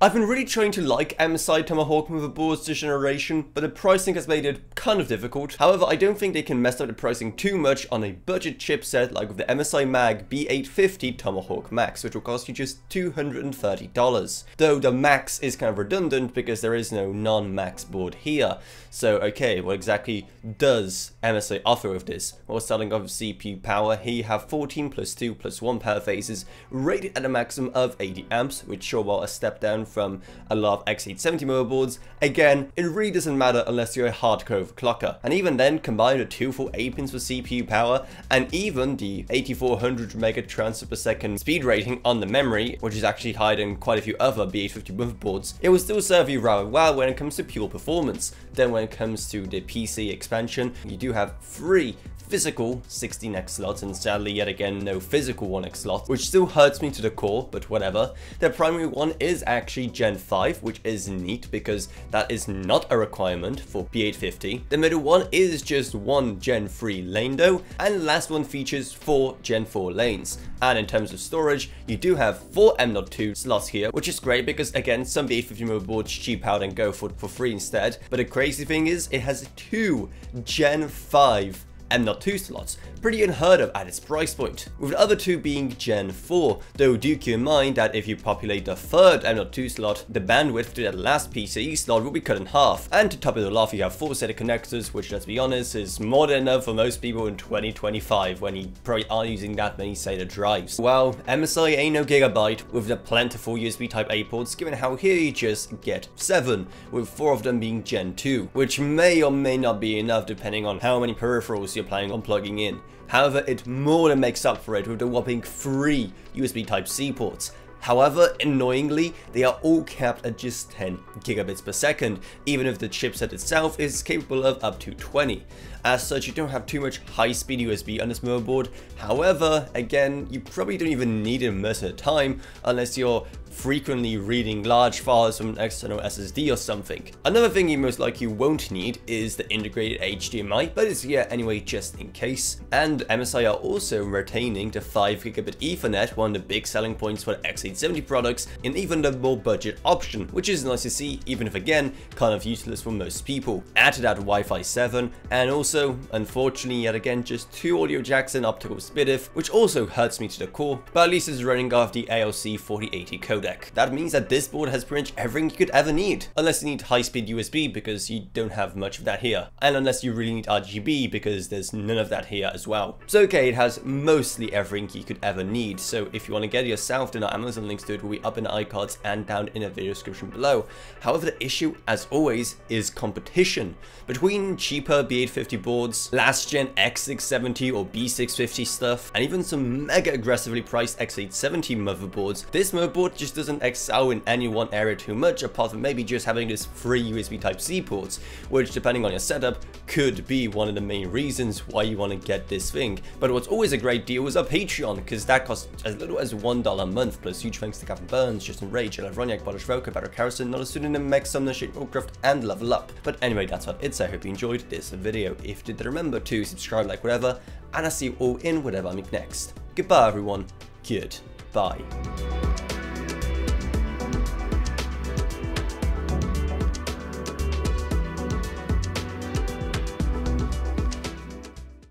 I've been really trying to like MSI Tomahawk motherboards this generation, but the pricing has made it kind of difficult. However, I don't think they can mess up the pricing too much on a budget chipset like with the MSI Mag B850 Tomahawk Max, which will cost you just $230. Though the Max is kind of redundant because there is no non-Max board here. So okay, what exactly does MSI offer with this? Well, starting off with CPU power, here you have 14 plus 2 plus 1 power phases, rated at a maximum of 80 amps, which sure while a step down from a lot of x870 motherboards. Again, it really doesn't matter unless you're a hardcore overclocker. And even then, combine the 2 full 8 pins for CPU power, and even the 8400 mega transfer per second speed rating on the memory, which is actually higher than quite a few other B850 motherboards, it will still serve you rather well when it comes to pure performance. Then when it comes to the PC expansion, you do have three physical 16x slots and sadly yet again no physical 1x slot, which still hurts me to the core, but whatever. The primary one is actually Gen 5, which is neat because that is not a requirement for B850. The middle one is just one Gen 3 lane though, and the last one features four Gen 4 lanes. And in terms of storage, you do have four M.2 slots here, which is great because again, some B850 motherboards cheap out and go for, for free instead. But the crazy thing is, it has two Gen 5 M.2 slots, pretty unheard of at its price point, with the other two being Gen 4, though do keep in mind that if you populate the third M.2 slot, the bandwidth to that last PCIe slot will be cut in half, and to top it all off you have 4 SATA connectors, which let's be honest is more than enough for most people in 2025 when you probably aren't using that many SATA drives. Well, MSI ain't no gigabyte with the plentiful USB Type A ports given how here you just get 7, with 4 of them being Gen 2, which may or may not be enough depending on how many peripherals you're planning on plugging in. However, it more than makes up for it with the whopping three USB Type-C ports. However, annoyingly, they are all capped at just 10 gigabits per second, even if the chipset itself is capable of up to 20. As such, you don't have too much high-speed USB on this motherboard. However, again, you probably don't even need it most of the time unless you're frequently reading large files from an external SSD or something. Another thing you most likely won't need is the integrated HDMI, but it's here anyway just in case. And MSI are also retaining the 5GB Ethernet, one of the big selling points for the X870 products, in even the more budget option, which is nice to see, even if again, kind of useless for most people. Add to that Wi-Fi 7, and also, unfortunately yet again, just two audio jacks and optical SPDIF, which also hurts me to the core, but at least it's running off the ALC 4080 codec codec. That means that this board has pretty much everything you could ever need, unless you need high-speed USB because you don't have much of that here, and unless you really need RGB because there's none of that here as well. So okay, it has mostly everything you could ever need, so if you want to get it yourself, then our Amazon links to it will be up in the iCards and down in the video description below. However, the issue, as always, is competition. Between cheaper B850 boards, last gen X670 or B650 stuff, and even some mega aggressively priced X870 motherboards, this motherboard just doesn't excel in any one area too much apart from maybe just having this free USB Type-C ports, which depending on your setup could be one of the main reasons why you want to get this thing. But what's always a great deal is a Patreon, because that costs as little as $1 a month, plus huge thanks to Gavin Burns, Justen Rage, Ela Wroniak, Bodish Roka, Patrick Harrison, not a student in Meg, Sumner, Shane Warcraft, and Level Up. But anyway, that's what it's. I hope you enjoyed this video. If you did, remember to subscribe, like, whatever, and I'll see you all in whatever I make next. Goodbye, everyone. Good. Bye.